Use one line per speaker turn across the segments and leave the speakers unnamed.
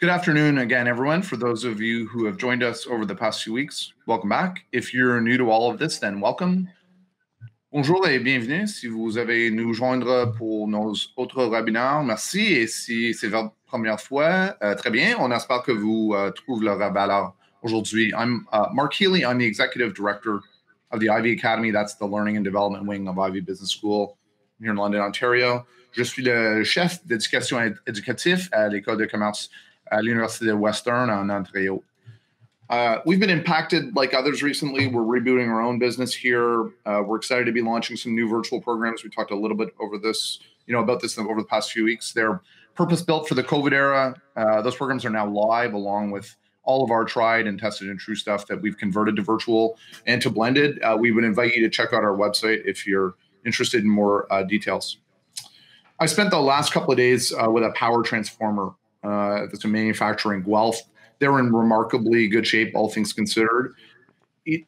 Good afternoon again, everyone. For those of you who have joined us over the past few weeks, welcome back. If you're new to all of this, then welcome. Bonjour et bienvenue. Si vous avez nous joindre pour nos autres webinaires, merci. Et si c'est votre première fois, uh, très bien. On espère que vous uh, trouvez la valeur aujourd'hui. I'm uh, Mark Healy. I'm the executive director of the Ivy Academy. That's the learning and development wing of Ivy Business School here in London, Ontario. Je suis le chef d'éducation éducatif à l'école de commerce à l'Université de Western Ontario. Uh, we've been impacted like others recently. We're rebooting our own business here. Uh, we're excited to be launching some new virtual programs. We talked a little bit over this, you know, about this over the past few weeks. They're purpose built for the COVID era. Uh, those programs are now live, along with all of our tried and tested and true stuff that we've converted to virtual and to blended. Uh, we would invite you to check out our website if you're interested in more uh, details. I spent the last couple of days uh, with a power transformer that's a manufacturer in Guelph they're in remarkably good shape, all things considered.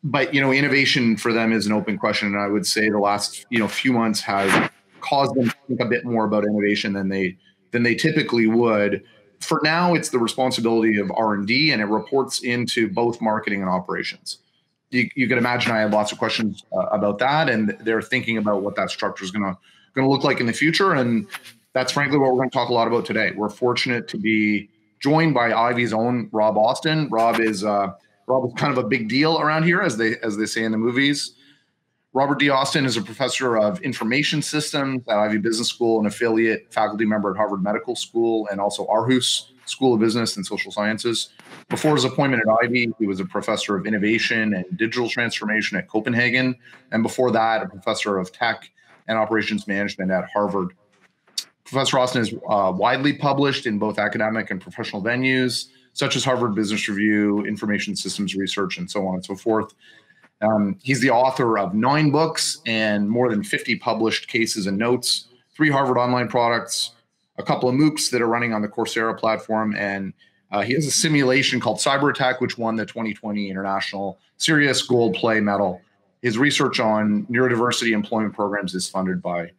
but you know, innovation for them is an open question, and I would say the last you know few months has caused them to think a bit more about innovation than they than they typically would. For now, it's the responsibility of R and D, and it reports into both marketing and operations. You, you can imagine I have lots of questions uh, about that, and they're thinking about what that structure is going to going to look like in the future, and that's frankly what we're going to talk a lot about today. We're fortunate to be joined by Ivey's own Rob Austin. Rob is uh, Rob is kind of a big deal around here, as they as they say in the movies. Robert D. Austin is a professor of information systems at Ivey Business School, an affiliate faculty member at Harvard Medical School, and also Aarhus School of Business and Social Sciences. Before his appointment at Ivey, he was a professor of innovation and digital transformation at Copenhagen, and before that, a professor of tech and operations management at Harvard. Professor Austin is uh, widely published in both academic and professional venues, such as Harvard Business Review, Information Systems Research, and so on and so forth. Um, he's the author of nine books and more than 50 published cases and notes, three Harvard online products, a couple of MOOCs that are running on the Coursera platform, and uh, he has a simulation called Cyber Attack, which won the 2020 International Serious Gold Play Medal. His research on neurodiversity employment programs is funded by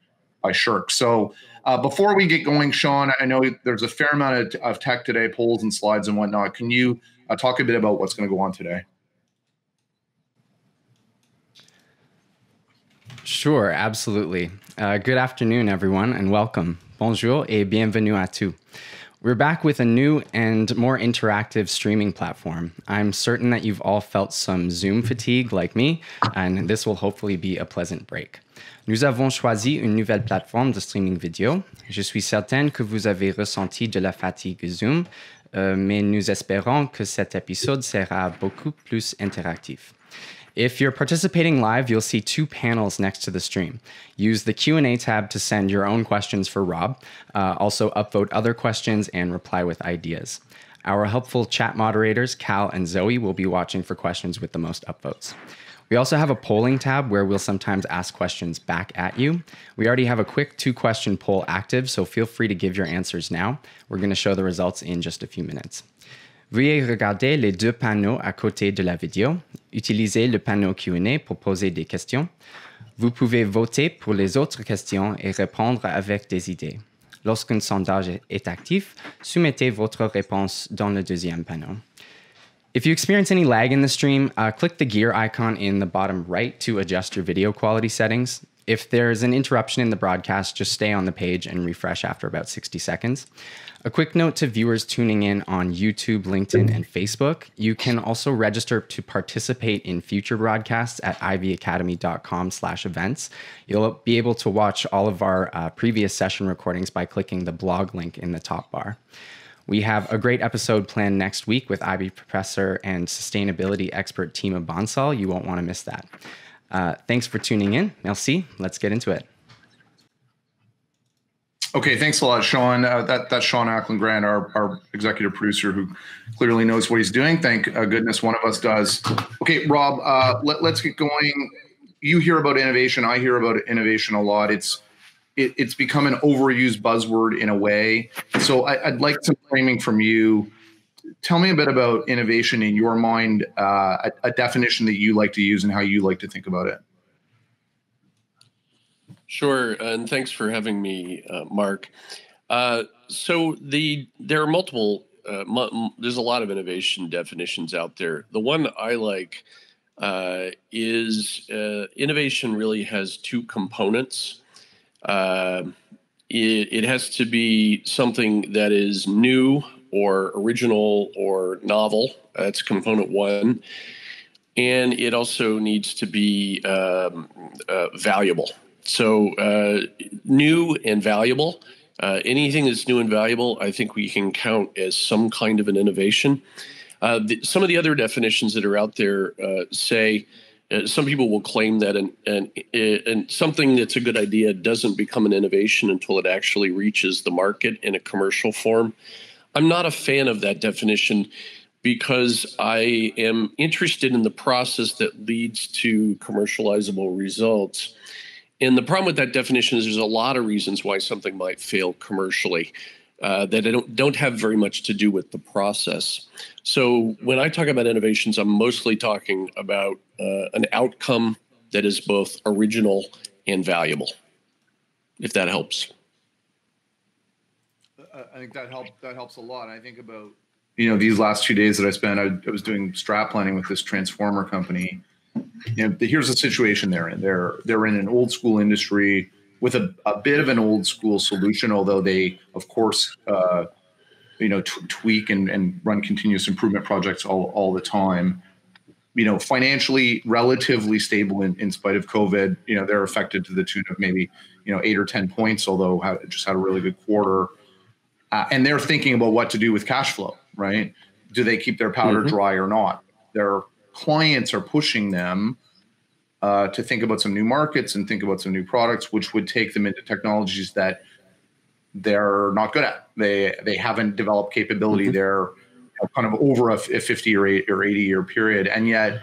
by SSHRC. So uh, before we get going, Sean, I know there's a fair amount of, of tech today, polls and slides and whatnot. Can you uh, talk a bit about what's going to go on today?
Sure, absolutely. Uh, good afternoon, everyone, and welcome. Bonjour et bienvenue à tous. We're back with a new and more interactive streaming platform. I'm certain that you've all felt some Zoom fatigue like me, and this will hopefully be a pleasant break. Nous avons choisi une nouvelle plateforme de streaming vidéo. Je suis certaine que vous avez ressenti de la fatigue Zoom, euh, mais nous espérons que cet épisode sera beaucoup plus interactif. If you're participating live, you'll see two panels next to the stream. Use the Q&A tab to send your own questions for Rob. Uh, also upvote other questions and reply with ideas. Our helpful chat moderators, Cal and Zoe, will be watching for questions with the most upvotes. We also have a polling tab where we'll sometimes ask questions back at you. We already have a quick two question poll active, so feel free to give your answers now. We're going to show the results in just a few minutes. Veuillez regarder les deux panneaux à côté de la vidéo. Utilisez le panneau Q&A pour poser des questions. Vous pouvez voter pour les autres questions et répondre avec des idées. Lorsqu'un sondage est actif, soumettez votre réponse dans le deuxième panneau. If you experience any lag in the stream, uh, click the gear icon in the bottom right to adjust your video quality settings. If there's an interruption in the broadcast, just stay on the page and refresh after about 60 seconds. A quick note to viewers tuning in on YouTube, LinkedIn, and Facebook. You can also register to participate in future broadcasts at iveyacademy.com slash events. You'll be able to watch all of our uh, previous session recordings by clicking the blog link in the top bar. We have a great episode planned next week with Ivey professor and sustainability expert Tima Bansal. You won't want to miss that. Uh, thanks for tuning in. Merci. Let's get into it.
Okay, thanks a lot, Sean. Uh, that that's Sean Ackland Grant, our, our executive producer, who clearly knows what he's doing. Thank uh, goodness one of us does. Okay, Rob, uh, let, let's get going. You hear about innovation. I hear about innovation a lot. It's it, it's become an overused buzzword in a way. So I, would like some framing from you. Tell me a bit about innovation in your mind, uh, a, a, definition that you like to use and how you like to think about it.
Sure, and thanks for having me, uh, Mark. Uh, so the there are multiple uh, m- there's a lot of innovation definitions out there. The one I like uh, is uh, innovation really has two components. Uh, it, it has to be something that is new or original or novel. That's component one. And it also needs to be um, valuable. So, uh, new and valuable. Uh, anything that's new and valuable, I think we can count as some kind of an innovation. Uh, the, some of the other definitions that are out there uh, say uh, some people will claim that an, an, an, something that's a good idea doesn't become an innovation until it actually reaches the market in a commercial form. I'm not a fan of that definition because I am interested in the process that leads to commercializable results. And the problem with that definition is there's a lot of reasons why something might fail commercially uh, that don't don't have very much to do with the process. So when I talk about innovations, I'm mostly talking about uh, an outcome that is both original and valuable. If that helps.
I think that helps. That helps a lot. I think about you know these last two days that I spent. I, I was doing strat planning with this transformer company. You know, here's the situation they're in. They're they're in an old school industry with a, a bit of an old school solution, although they, of course, uh, you know, t- tweak and, and run continuous improvement projects all, all the time. You know, financially relatively stable in, in spite of COVID. You know, they're affected to the tune of maybe you know eight or ten points, although have, just had a really good quarter. Uh, and they're thinking about what to do with cash flow. Right? Do they keep their powder mm-hmm. dry or not? Their clients are pushing them uh, to think about some new markets and think about some new products, which would take them into technologies that they're not good at. They they haven't developed capability. Mm-hmm. They're kind of over a, a 50 or, eight, or 80 year period, and yet,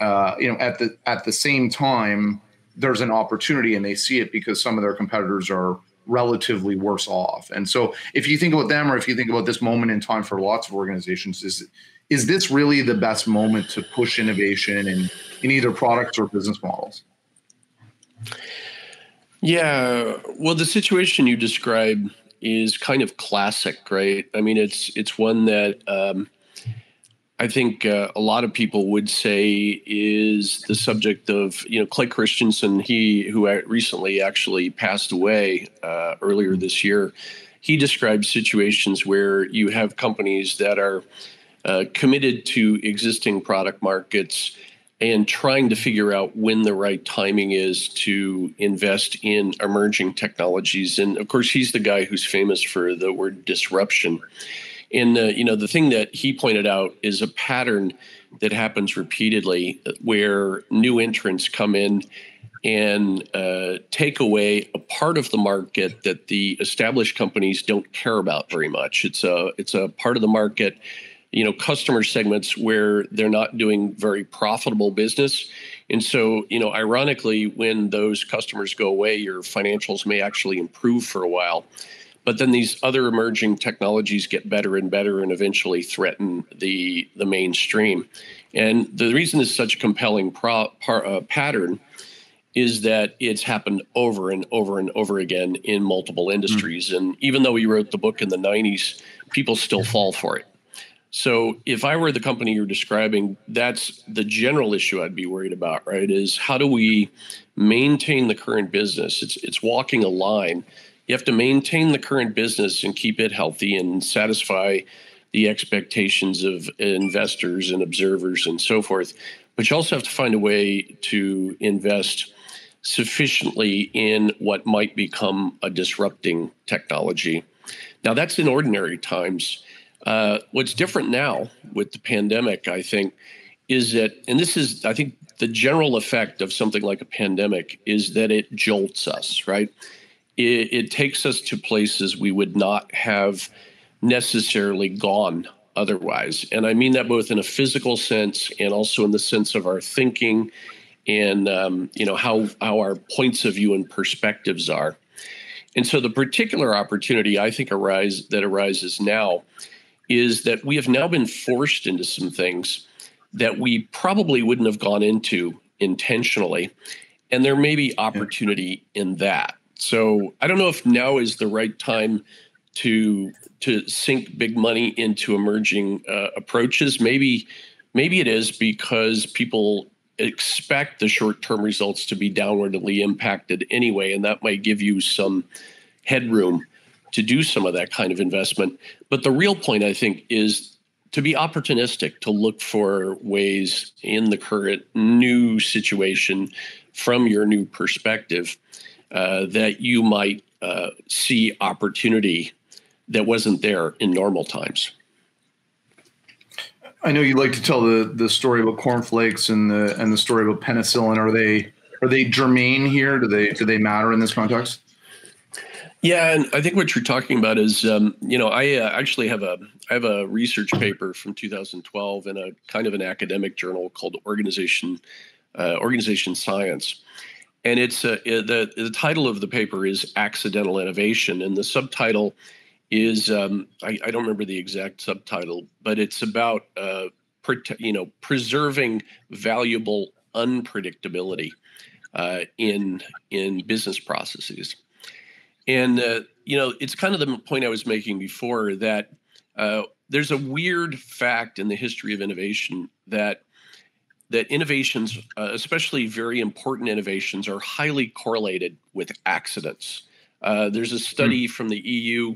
uh, you know, at the at the same time, there's an opportunity, and they see it because some of their competitors are relatively worse off. And so, if you think about them, or if you think about this moment in time for lots of organizations, is is this really the best moment to push innovation in, in either products or business models?
Yeah, well, the situation you describe is kind of classic, right? I mean, it's it's one that um, I think uh, a lot of people would say is the subject of you know Clay Christensen, he who recently actually passed away uh, earlier this year. He describes situations where you have companies that are uh, committed to existing product markets and trying to figure out when the right timing is to invest in emerging technologies. And of course, he's the guy who's famous for the word disruption. And uh, you know, the thing that he pointed out is a pattern that happens repeatedly, where new entrants come in and uh, take away a part of the market that the established companies don't care about very much. It's a it's a part of the market you know customer segments where they're not doing very profitable business. And so you know ironically when those customers go away your financials may actually improve for a while. But then these other emerging technologies get better and better and eventually threaten the the mainstream. And the reason this is such a compelling pro, par, uh, pattern is that it's happened over and over and over again in multiple industries. Mm. and even though he wrote the book in the 90s people still fall for it so if I were the company you're describing, that's the general issue I'd be worried about, right? Is how do we maintain the current business? It's it's walking a line. You have to maintain the current business and keep it healthy and satisfy the expectations of investors and observers and so forth. But you also have to find a way to invest sufficiently in what might become a disrupting technology. Now that's in ordinary times uh, what's different now with the pandemic, I think, is that, and this is, I think, the general effect of something like a pandemic is that it jolts us, right? It, it takes us to places we would not have necessarily gone otherwise. And I mean that both in a physical sense and also in the sense of our thinking and um, you know how how our points of view and perspectives are. And so the particular opportunity I think arise that arises now is that we have now been forced into some things that we probably wouldn't have gone into intentionally. And there may be opportunity in that. So I don't know if now is the right time to to sink big money into emerging uh, approaches. Maybe maybe it is because people expect the short-term results to be downwardly impacted anyway, and that might give you some headroom to do some of that kind of investment. But the real point, I think, is to be opportunistic, to look for ways in the current new situation from your new perspective uh, that you might uh, see opportunity that wasn't there in normal times.
I know you like to tell the the story about cornflakes and the and the story about penicillin. Are they are they germane here? Do they do they matter in this context?
Yeah, and I think what you're talking about is, um, you know, I uh, actually have a I have a research paper from 2012 in a kind of an academic journal called Organization uh, Organization Science, and it's uh, the the title of the paper is accidental innovation, and the subtitle is um, I, I, don't remember the exact subtitle, but it's about uh, you know preserving valuable unpredictability uh, in in business processes, and uh, you know it's kind of the point I was making before that uh, there's a weird fact in the history of innovation that that innovations, uh, especially very important innovations, are highly correlated with accidents. Uh, there's a study mm. from the EU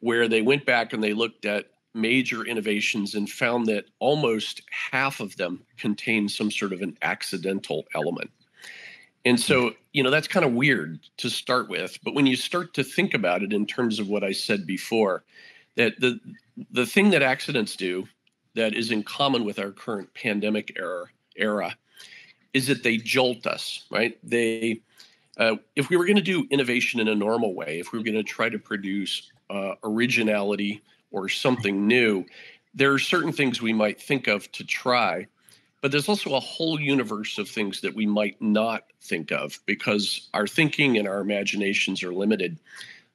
where they went back and they looked at major innovations and found that almost half of them contain some sort of an accidental element. And so, hmm. you know, that's kind of weird to start with, but when you start to think about it in terms of what I said before, that the the thing that accidents do that is in common with our current pandemic era era is that they jolt us, right? They, uh, if we were going to do innovation in a normal way, if we were going to try to produce uh, originality or something new, there are certain things we might think of to try, but there's also a whole universe of things that we might not think of because our thinking and our imaginations are limited.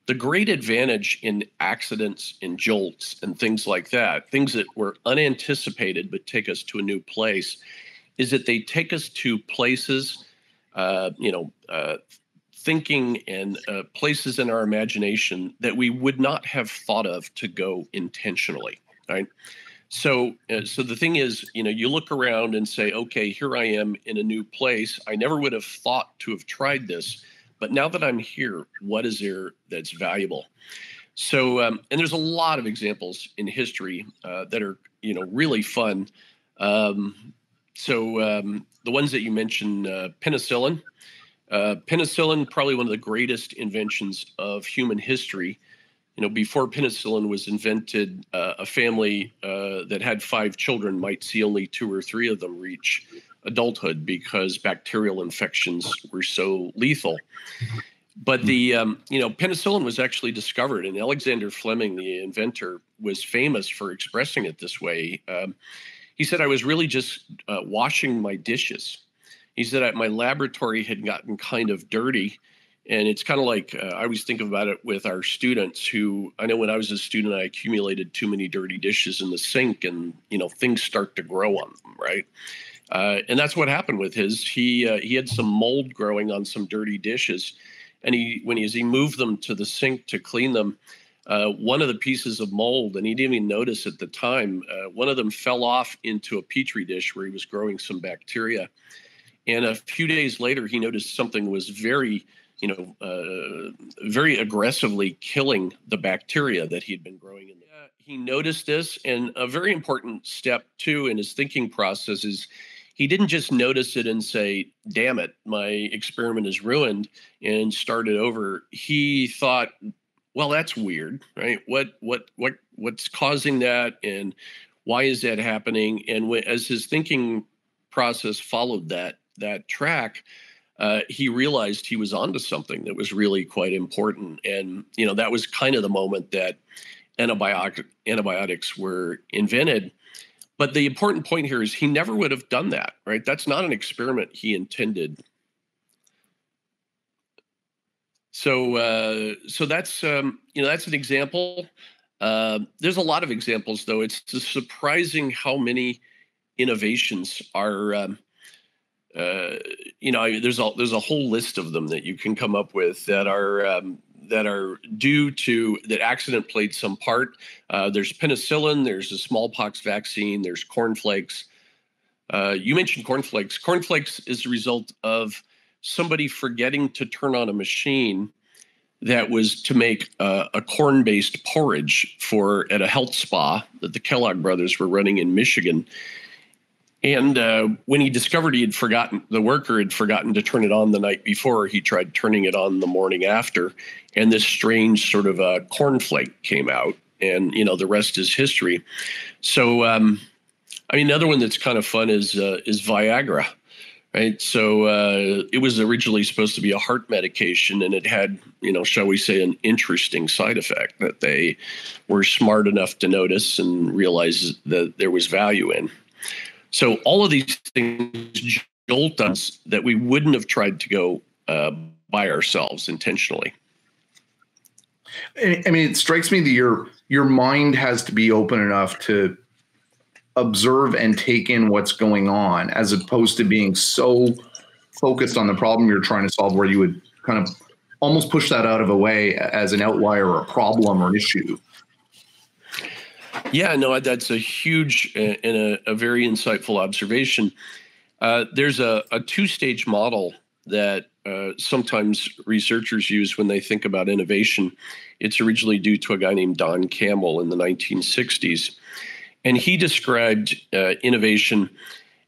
The great advantage in accidents and jolts and things like that, things that were unanticipated but take us to a new place, is that they take us to places, uh, you know, uh, thinking and uh, places in our imagination that we would not have thought of to go intentionally, right? So, uh, so the thing is, you know, you look around and say, okay, here I am in a new place. I never would have thought to have tried this, but now that I'm here, what is there that's valuable? So, um, and there's a lot of examples in history uh, that are, you know, really fun. Um, so um, the ones that you mentioned, uh, penicillin. Uh, penicillin, probably one of the greatest inventions of human history. You know, before penicillin was invented, uh, a family uh, that had five children might see only two or three of them reach adulthood because bacterial infections were so lethal. But the um, you know penicillin was actually discovered, and Alexander Fleming, the inventor, was famous for expressing it this way. Um, he said, I was really just uh, washing my dishes. He said, my laboratory had gotten kind of dirty. And it's kind of like uh, I always think about it with our students who I know when I was a student, I accumulated too many dirty dishes in the sink and, you know, things start to grow on them, right? Uh, and that's what happened with his. He uh, he had some mold growing on some dirty dishes, and he when he as he moved them to the sink to clean them, uh, one of the pieces of mold, and he didn't even notice at the time, uh, one of them fell off into a petri dish where he was growing some bacteria. And a few days later, he noticed something was very, you know, uh, very aggressively killing the bacteria that he had been growing in. Uh, he noticed this, and a very important step too in his thinking process is he didn't just notice it and say, "Damn it, my experiment is ruined," and start it over. He thought, well that's weird right what what what what's causing that and why is that happening and as his thinking process followed that that track uh, he realized he was onto something that was really quite important and you know that was kind of the moment that antibiotic antibiotics were invented but the important point here is he never would have done that right that's not an experiment he intended so uh, so that's um, you know that's an example. Uh, there's a lot of examples though. It's surprising how many innovations are. Um, uh, you know, there's a there's a whole list of them that you can come up with that are um, that are due to that accident played some part. Uh, there's penicillin, there's a smallpox vaccine, there's cornflakes. Uh, you mentioned cornflakes. Cornflakes is a result of somebody forgetting to turn on a machine that was to make a corn-based porridge for at a health spa that the Kellogg brothers were running in Michigan. And uh, when he discovered he had forgotten, the worker had forgotten to turn it on the night before, he tried turning it on the morning after, and this strange sort of a cornflake came out, and you know the rest is history. So, um, I mean, another one that's kind of fun is uh, is Viagra right? So uh, it was originally supposed to be a heart medication, and it had, you know, shall we say, an interesting side effect that they were smart enough to notice and realize that there was value in. So all of these things jolt us that we wouldn't have tried to go uh, by ourselves intentionally.
I mean, it strikes me that your your mind has to be open enough to observe and take in what's going on as opposed to being so focused on the problem you're trying to solve where you would kind of almost push that out of a way as an outlier or a problem or an issue
yeah no that's a huge uh, and a, a very insightful observation uh, there's a, a two-stage model that uh, sometimes researchers use when they think about innovation it's originally due to a guy named don campbell in the 1960s and he described uh, innovation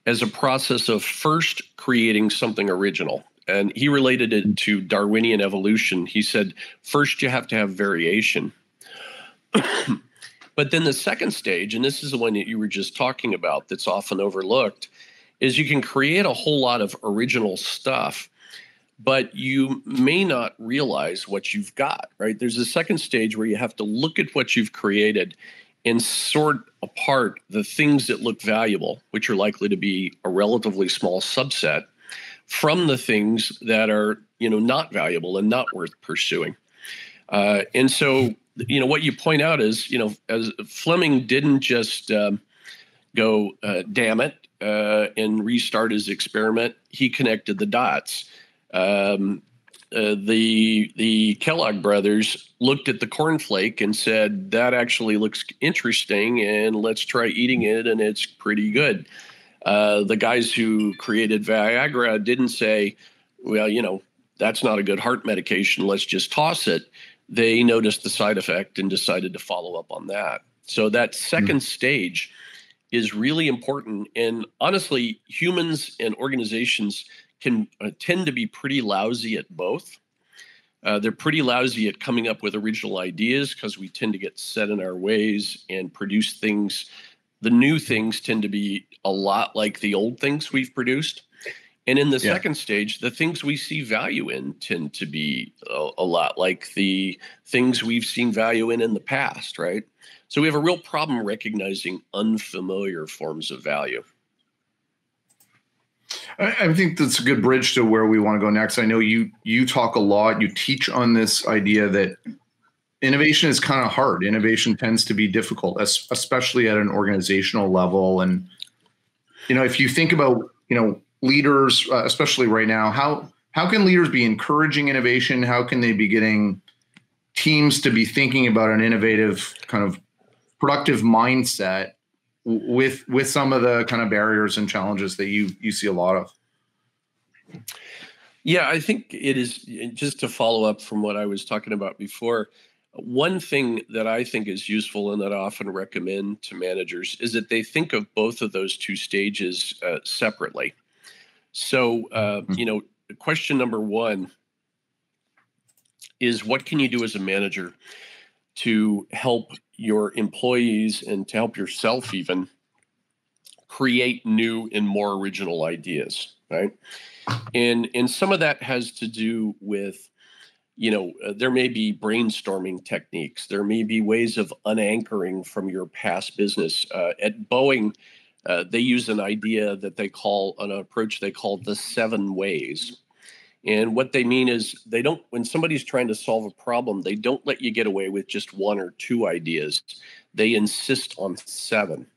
as a process of first creating something original. And he related it to Darwinian evolution. He said, first, you have to have variation. But then the second stage, and this is the one that you were just talking about that's often overlooked, is you can create a whole lot of original stuff but you may not realize what you've got, right? There's a second stage where you have to look at what you've created and sort apart the things that look valuable, which are likely to be a relatively small subset, from the things that are you know not valuable and not worth pursuing. Uh, and so you know what you point out is you know as Fleming didn't just um, go uh, damn it uh, and restart his experiment. He connected the dots. Um, uh, the the Kellogg brothers looked at the cornflake and said that actually looks interesting, and let's try eating it, and it's pretty good. Uh, the guys who created Viagra didn't say, well, you know, that's not a good heart medication. Let's just toss it. They noticed the side effect and decided to follow up on that. So that 2nd mm stage is really important. And honestly, humans and organizations can uh, tend to be pretty lousy at both. Uh, they're pretty lousy at coming up with original ideas because we tend to get set in our ways and produce things. The new things tend to be a lot like the old things we've produced. And in the yeah. second stage, the things we see value in tend to be a, a, lot like the things we've seen value in in the past, right? So we have a real problem recognizing unfamiliar forms of value.
I, think that's a good bridge to where we want to go next. I know you you talk a lot, you teach on this idea that innovation is kind of hard. Innovation tends to be difficult, especially at an organizational level. And you know, if you think about you know leaders, uh, especially right now, how how can leaders be encouraging innovation? How can they be getting teams to be thinking about an innovative kind of productive mindset with with some of the kind of barriers and challenges that you you see a lot of
yeah i think it is just to follow up from what i was talking about before one thing that i think is useful and that i often recommend to managers is that they think of both of those two stages uh, separately so uh, mm-hmm. you know question number one is what can you do as a manager to help your employees and to help yourself even create new and more original ideas right? And and some of that has to do with you know uh, there may be brainstorming techniques. There may be ways of unanchoring from your past business. Uh, at boeing uh, they use an idea that they call an approach they call the seven ways and what they mean is they don't, when somebody's trying to solve a problem, they don't let you get away with just one or two ideas. They insist on seven.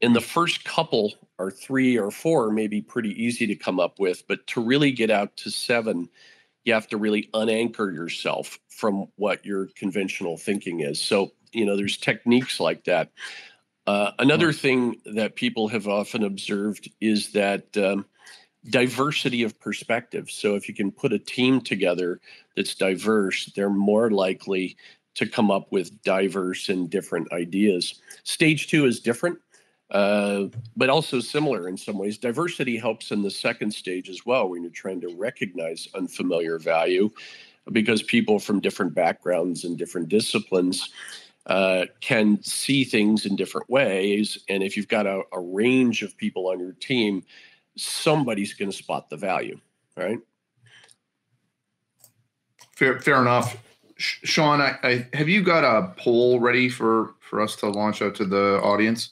In the first couple, or three or four, may be pretty easy to come up with, but to really get out to seven, you have to really unanchor yourself from what your conventional thinking is. So, you know, there's techniques like that. Uh, another thing that people have often observed is that um, diversity of perspective. So, if you can put a team together that's diverse, they're more likely to come up with diverse and different ideas. Stage two is different. Uh, but also similar in some ways. Diversity helps in the second stage as well when you're trying to recognize unfamiliar value because people from different backgrounds and different disciplines uh, can see things in different ways. And if you've got a, a range of people on your team, somebody's going to spot the value, right?
Fair, fair enough. Sean, I, I, have you got a poll ready for for us to launch out to the audience?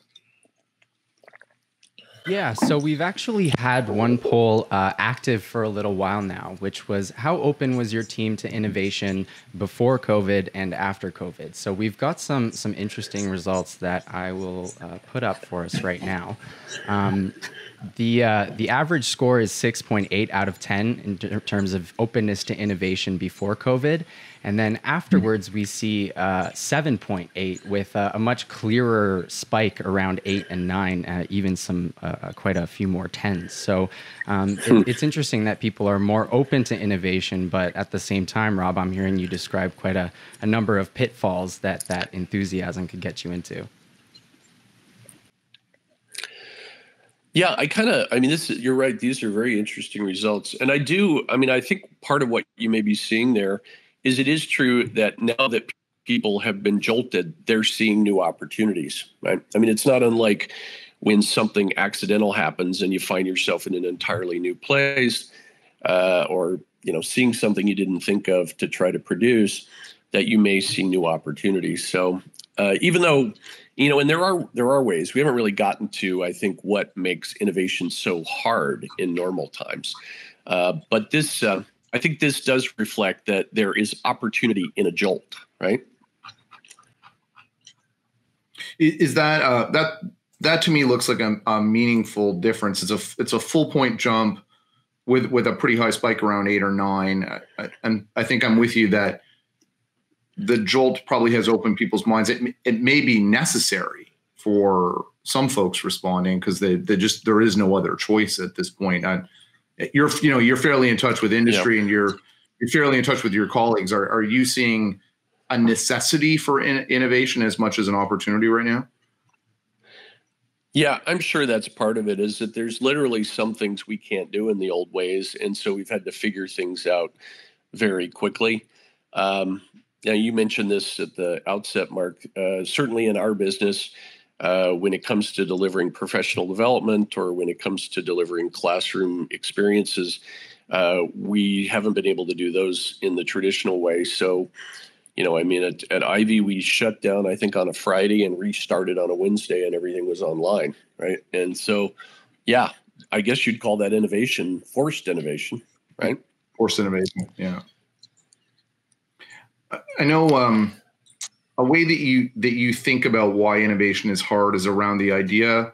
Yeah, so we've actually had one poll uh, active for a little while now, which was how open was your team to innovation before COVID and after COVID? So we've got some some interesting results that I will uh, put up for us right now. Um, the uh, the average score is 6.8 out of 10 in ter- terms of openness to innovation before COVID, and then afterwards, we see uh, 7.8 with uh, a much clearer spike around 8 and 9, uh, even some uh, uh, quite a few more 10s. So um, it, hmm. it's interesting that people are more open to innovation, but at the same time, Rob, I'm hearing you describe quite a, a number of pitfalls that that enthusiasm could get you into.
Yeah, I kind of, I mean, this, you're right. These are very interesting results. And I do, I mean, I think part of what you may be seeing there is it is true that now that people have been jolted, they're seeing new opportunities, right? I mean, it's not unlike when something accidental happens and you find yourself in an entirely new place uh, or, you know, seeing something you didn't think of to try to produce that you may see new opportunities. So uh, even though, you know, and there are there are ways we haven't really gotten to, I think, what makes innovation so hard in normal times. Uh, but this uh, I think this does reflect that there is opportunity in a jolt, right?
Is that uh, that that to me looks like a, a, meaningful difference? It's a it's a full point jump with with a pretty high spike around eight or nine, and I think I'm with you that the jolt probably has opened people's minds. It it may be necessary for some folks responding because they they just there is no other choice at this point. I, you're you know you're fairly in touch with industry and you're you're fairly in touch with your colleagues. Are are you seeing a necessity for in, innovation as much as an opportunity right now?
Yeah, I'm sure that's part of it. Is that there's literally some things we can't do in the old ways, and so we've had to figure things out very quickly. Um, now, you mentioned this at the outset, Mark. Uh, certainly in our business, uh, when it comes to delivering professional development or when it comes to delivering classroom experiences. Uh, we haven't been able to do those in the traditional way. So, you know, I mean, at, at Ivey, we shut down, I think, on a Friday and restarted on a Wednesday, and everything was online, right? And so, yeah, I guess you'd call that innovation, forced innovation, right?
Forced innovation, yeah. I know um, a way that you that you think about why innovation is hard is around the idea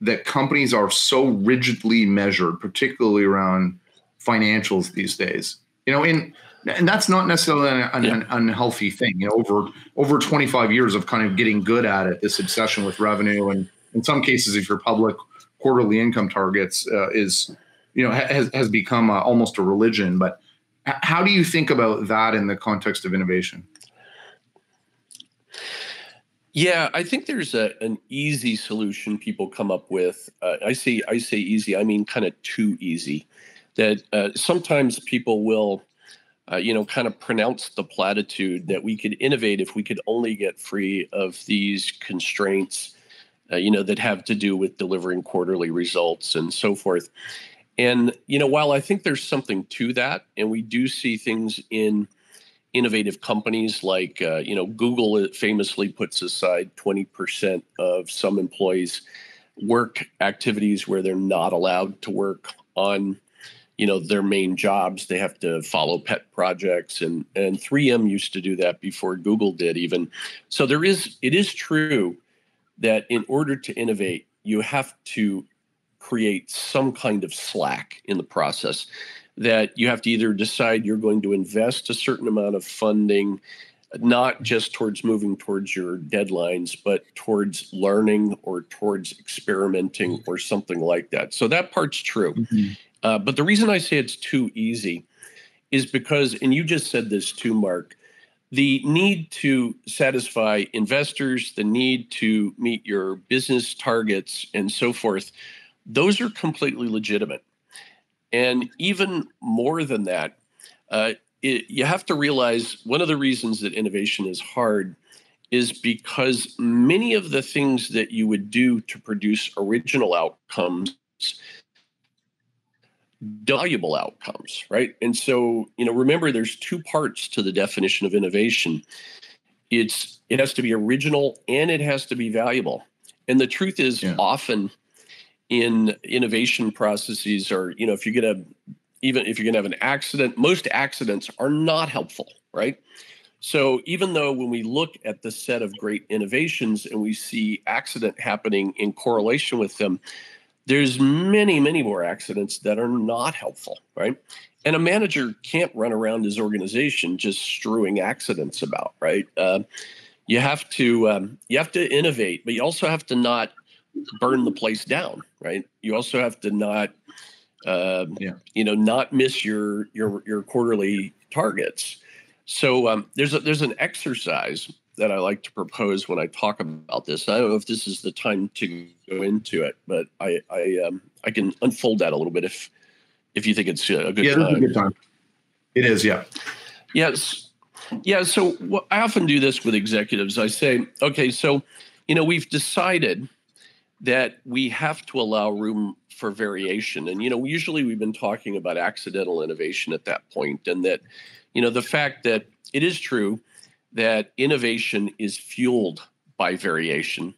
that companies are so rigidly measured, particularly around financials these days. You know, in and that's not necessarily an, an, yeah. an, unhealthy thing. You know, over over 25 years of kind of getting good at it, this obsession with revenue, and in some cases, if you're public, quarterly income targets uh, is you know has has become uh, almost a religion. But how do you think about that in the context of innovation?
Yeah, I think there's a, an easy solution people come up with. Uh, I say I say easy, I mean kind of too easy. That uh, sometimes people will, uh, you know, kind of pronounce the platitude that we could innovate if we could only get free of these constraints, uh, you know, that have to do with delivering quarterly results and so forth. And you know, while I think there's something to that, and we do see things in innovative companies like uh, you know Google famously puts aside 20% of some employees work activities where they're not allowed to work on you know their main jobs. They have to follow pet projects and and 3M used to do that before Google did even. So there is it is true that in order to innovate you have to create some kind of slack in the process that you have to either decide you're going to invest a certain amount of funding not just towards moving towards your deadlines, but towards learning or towards experimenting or something like that. So that part's true. Mm-hmm. Uh, but the reason I say it's too easy is because, and you just said this too, Mark, the need to satisfy investors, the need to meet your business targets, and so forth, those are completely legitimate. And even more than that, uh, it, you have to realize one of the reasons that innovation is hard is because many of the things that you would do to produce original outcomes valuable outcomes right? And so you know remember there's two parts to the definition of innovation. It's it has to be original and it has to be valuable. And the truth is yeah. often in innovation processes or you know if you're going to, even if you're going to have an accident, most accidents are not helpful, right? So even though when we look at the set of great innovations and we see accident happening in correlation with them, there's many, many more accidents that are not helpful, right? And a manager can't run around his organization just strewing accidents about, right? Uh, you have to um, you have to innovate, but you also have to not burn the place down, right? You also have to not uh, yeah. you know, not miss your your your quarterly targets. So um, there's a, there's an exercise that I like to propose when I talk about this. I don't know if this is the time to go into it, but I I um, I can unfold that a little bit if if you think it's a good
yeah,
time.
a good time. It is, yeah.
Yes. Yeah. So what, I often do this with executives. I say, okay, so you know we've decided that we have to allow room for variation. And, you know, usually we've been talking about accidental innovation at that point, and that, you know, the fact that it is true that innovation is fueled by variation.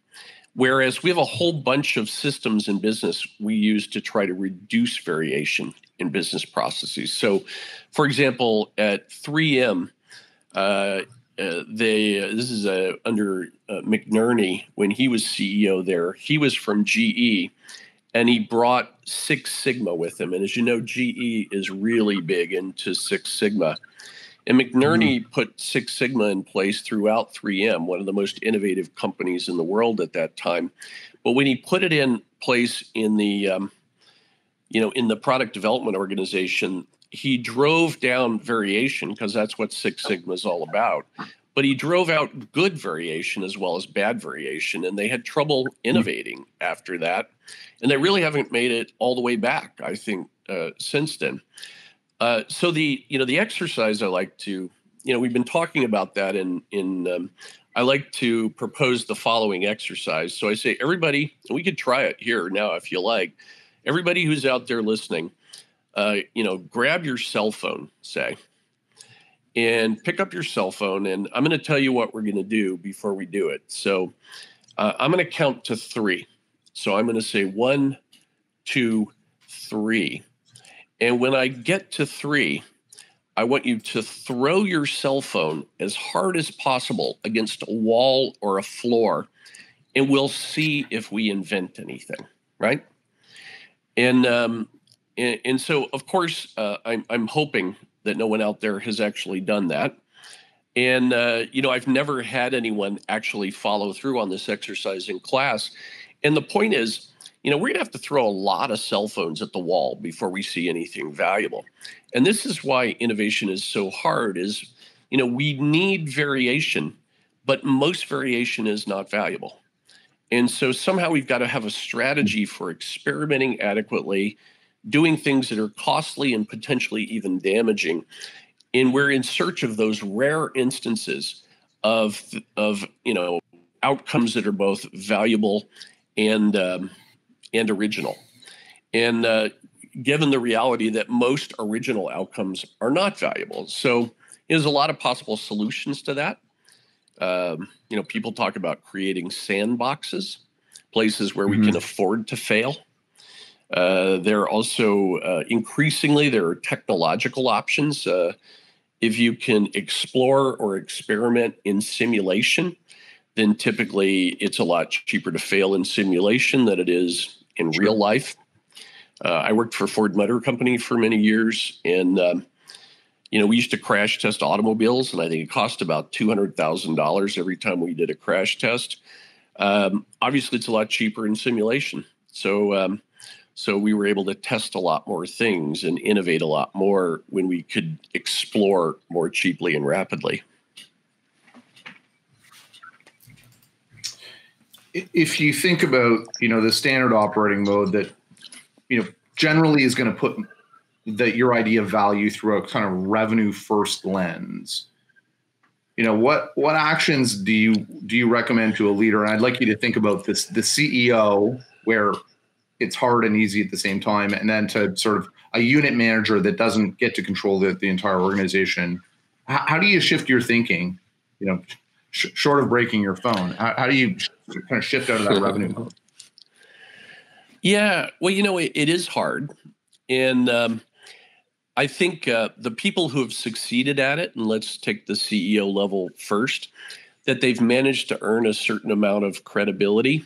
Whereas we have a whole bunch of systems in business we use to try to reduce variation in business processes. So, for example, at 3M, uh, uh, they uh, this is uh, under uh, McNerney when he was CEO there. He was from GE, and he brought Six Sigma with him. And as you know, GE is really big into Six Sigma. And McNerney mm-hmm. put Six Sigma in place throughout 3M, one of the most innovative companies in the world at that time. But when he put it in place in the um, you know in the product development organization he drove down variation because that's what Six Sigma is all about. But he drove out good variation as well as bad variation, and they had trouble innovating after that, and they really haven't made it all the way back. I think uh, since then. Uh, so the you know the exercise I like to you know we've been talking about that in in um, I like to propose the following exercise. So I say everybody, we could try it here now if you like. Everybody who's out there listening, uh, you know, grab your cell phone, say, and pick up your cell phone. And I'm going to tell you what we're going to do before we do it. So uh, I'm going to count to three. So I'm going to say one, two, three. And when I get to three, I want you to throw your cell phone as hard as possible against a wall or a floor, and we'll see if we invent anything, right? And um, and, and so, of course, uh, I'm, I'm hoping that no one out there has actually done that. And, uh, you know, I've never had anyone actually follow through on this exercise in class. And the point is, you know, we're going to have to throw a lot of cell phones at the wall before we see anything valuable. And this is why innovation is so hard is, you know, we need variation, but most variation is not valuable. And so somehow we've got to have a strategy for experimenting adequately doing things that are costly and potentially even damaging. And we're in search of those rare instances of of you know outcomes that are both valuable and um, and original. And uh, given the reality that most original outcomes are not valuable, so there's a lot of possible solutions to that. Um, you know, people talk about creating sandboxes, places where mm-hmm. we can afford to fail. Uh, there are also uh, increasingly there are technological options. Uh, if you can explore or experiment in simulation, then typically it's a lot cheaper to fail in simulation than it is in sure. real life. Uh, I worked for Ford Motor Company for many years, and um, you know we used to crash test automobiles, and I think it cost about two hundred thousand dollars every time we did a crash test. Um, obviously, it's a lot cheaper in simulation, so um, so we were able to test a lot more things and innovate a lot more when we could explore more cheaply and rapidly.
If you think about, you know, the standard operating mode that, you know, generally is going to put that your idea of value through a kind of revenue first lens. You know, what what actions do you do you recommend to a leader? And I'd like you to think about this the CEO where it's hard and easy at the same time, and then to sort of a unit manager that doesn't get to control the, the entire organization. How, how do you shift your thinking? You know, sh- short of breaking your phone, how, how do you kind of shift out of that revenue mode?
Yeah, well, you know, it, it is hard, and um, I think uh, the people who have succeeded at it, and let's take the CEO level first, that they've managed to earn a certain amount of credibility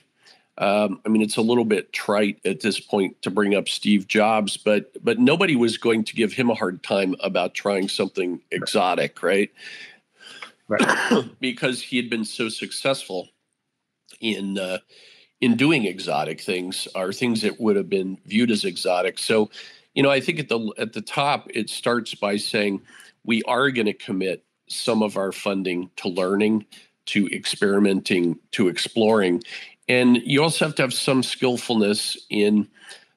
um, I mean, it's a little bit trite at this point to bring up Steve Jobs, but but nobody was going to give him a hard time about trying something exotic, right? right. because he had been so successful in uh, in doing exotic things, or things that would have been viewed as exotic. So, you know, I think at the at the top, it starts by saying we are going to commit some of our funding to learning, to experimenting, to exploring and you also have to have some skillfulness in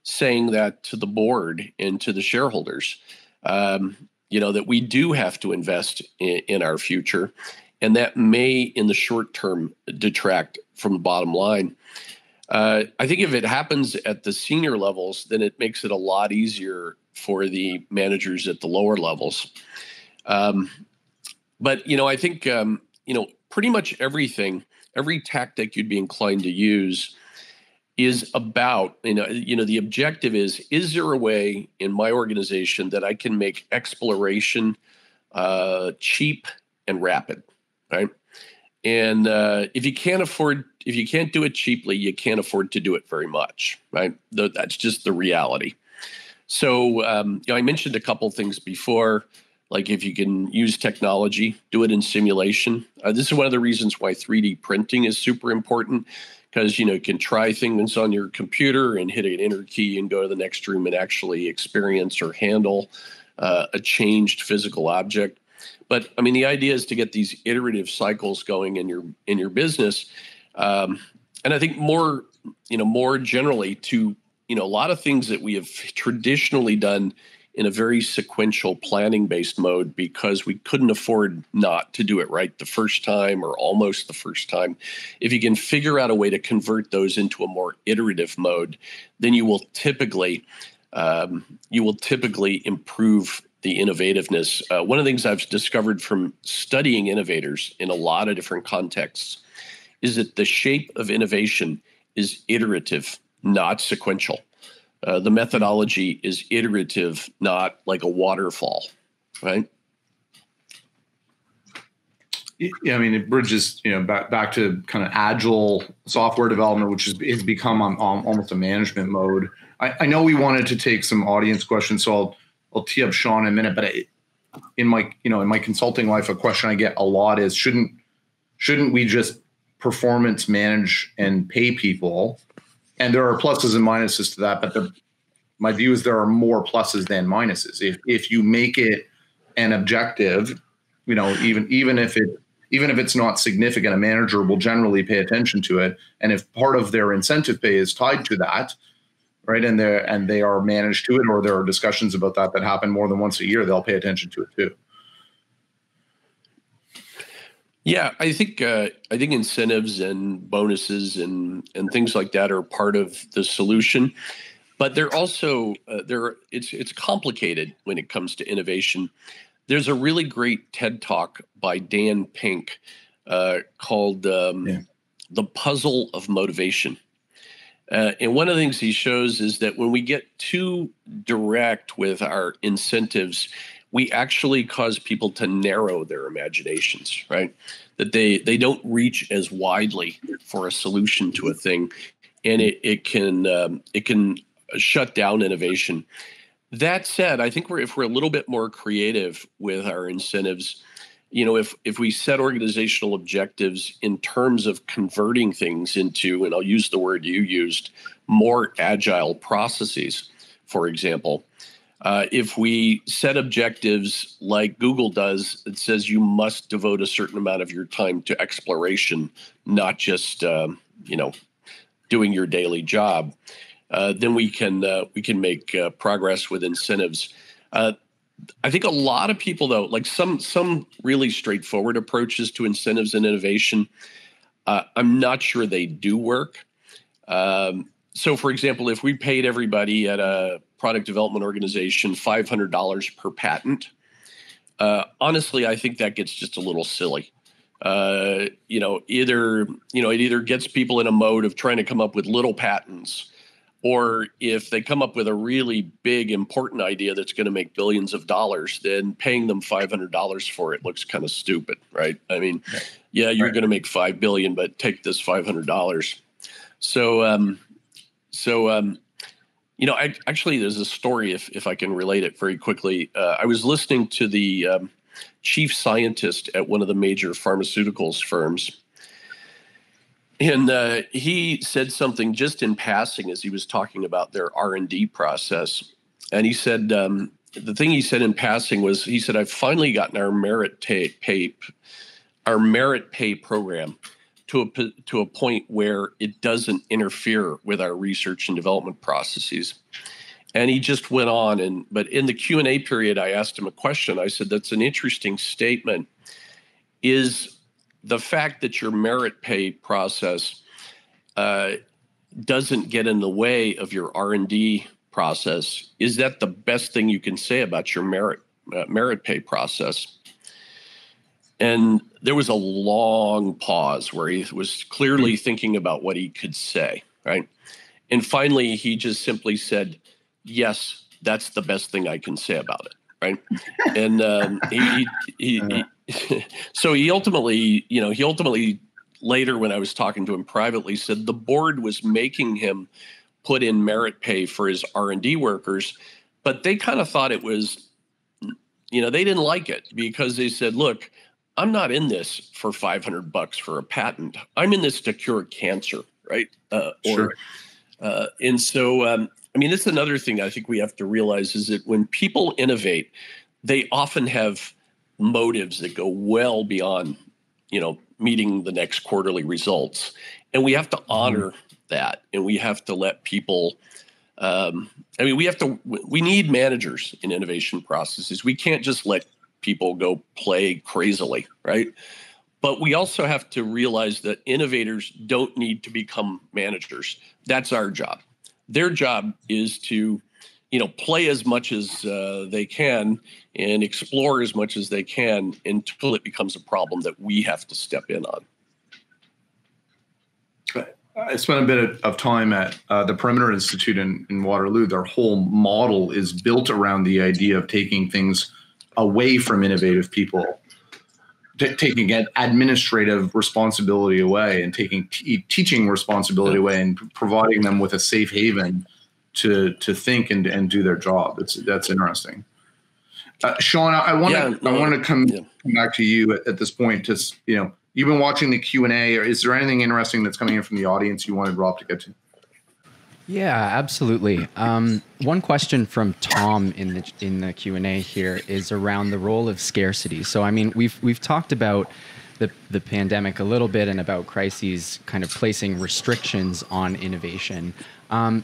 saying that to the board and to the shareholders. Um, you know, that we do have to invest in, in our future. And that may, in the short term, detract from the bottom line. Uh, I think if it happens at the senior levels, then it makes it a lot easier for the managers at the lower levels. Um, but you know, I think um, you know pretty much everything every tactic you'd be inclined to use is about you know you know the objective is is there a way in my organization that i can make exploration uh, cheap and rapid right? And uh, if you can't afford if you can't do it cheaply you can't afford to do it very much right? That's just the reality. So um, you know i mentioned a couple things before like if you can use technology, do it in simulation. Uh, this is one of the reasons why 3D printing is super important because you know you can try things on your computer and hit an enter key and go to the next room and actually experience or handle uh, a changed physical object. But I mean, the idea is to get these iterative cycles going in your in your business, um, and I think more you know more generally to you know a lot of things that we have traditionally done in a very sequential planning based mode because we couldn't afford not to do it right the first time or almost the first time. If you can figure out a way to convert those into a more iterative mode, then you will typically um, you will typically improve the innovativeness. Uh, one of the things I've discovered from studying innovators in a lot of different contexts is that the shape of innovation is iterative, not sequential. Uh, the methodology is iterative, not like a waterfall, right?
Yeah, I mean, it bridges, you know, back back to kind of agile software development, which has, become on, on almost a management mode. I, I, know we wanted to take some audience questions, so I'll I'll tee up Sean in a minute. But in my you know in my consulting life, a question I get a lot is shouldn't shouldn't we just performance manage and pay people and there are pluses and minuses to that, but the, my view is there are more pluses than minuses. If if you make it an objective, you know, even even if it even if it's not significant, a manager will generally pay attention to it. And if part of their incentive pay is tied to that, right, and they and they are managed to it, or there are discussions about that that happen more than once a year, they'll pay attention to it too.
Yeah, I think uh, I think incentives and bonuses and and things like that are part of the solution, but they're also uh, they're it's it's complicated when it comes to innovation. There's a really great TED talk by Dan Pink uh, called um, yeah. "The Puzzle of Motivation." Uh, and one of the things he shows is that when we get too direct with our incentives, we actually cause people to narrow their imaginations, right? That they they don't reach as widely for a solution to a thing, and it it can um, it can shut down innovation. That said, I think we're if we're a little bit more creative with our incentives, you know, if if we set organizational objectives in terms of converting things into, and I'll use the word you used, more agile processes, for example. Uh, if we set objectives like Google does, it says you must devote a certain amount of your time to exploration, not just um, you know doing your daily job. Uh, then we can uh, we can make uh, progress with incentives. Uh, I think a lot of people though, like some some really straightforward approaches to incentives and innovation, I'm not sure they do work. Um, so, for example, if we paid everybody at a product development organization $500 per patent, uh, honestly, I think that gets just a little silly. Uh, you know, either you know it either gets people in a mode of trying to come up with little patents or if they come up with a really big important idea that's going to make billions of dollars then paying them $500 for it looks kind of stupid right i mean yeah you're right. going to make 5 billion but take this $500 so um so um you know I, actually there's a story if if i can relate it very quickly. Uh, i was listening to the um, chief scientist at one of the major pharmaceuticals firms. And uh, he said something just in passing as he was talking about their r&d process. And he said um, the thing he said in passing was he said i've finally gotten our merit pay our merit pay program to a to a point where it doesn't interfere with our research and development processes. And he just went on and but in the q&a period i asked him a question. I said that's an interesting statement. Is the fact that your merit pay process uh, doesn't get in the way of your r&d process is that the best thing you can say about your merit uh, merit pay process and there was a long pause where he was clearly thinking about what he could say right? And finally he just simply said yes that's the best thing i can say about it right? And um, he, he, he, he so he ultimately, you know, he ultimately later when I was talking to him privately said the board was making him put in merit pay for his R&D workers, but they kind of thought it was you know, they didn't like it because they said, "Look, I'm not in this for 500 bucks for a patent. I'm in this to cure cancer, right?" Uh, or, sure. Uh, and so, um, I mean, that's another thing I think we have to realize is that when people innovate, they often have motives that go well beyond, you know, meeting the next quarterly results. And we have to mm-hmm. honor mm-hmm. that and we have to let people um, I mean, we have to, we need managers in innovation processes. We can't just let people go play crazily, right? But we also have to realize that innovators don't need to become managers. That's our job. Their job is to you know play as much as uh, they can and explore as much as they can until it becomes a problem that we have to step in on
I spent a bit of time at uh, the Perimeter Institute in, in Waterloo. Their whole model is built around the idea of taking things away from innovative people, taking administrative responsibility away and taking t- teaching responsibility away and providing them with a safe haven to to think and, and do their job. That's that's interesting. Uh, Sean, I want to yeah, I want to come, yeah. come back to you at, at, this point. To you know, you've been watching the Q and A. Is there anything interesting that's coming in from the audience you wanted Rob to get to?
Yeah, absolutely. Um, one question from Tom in the in the Q and A here is around the role of scarcity. So, I mean, we've we've talked about the the pandemic a little bit and about crises kind of placing restrictions on innovation. Um,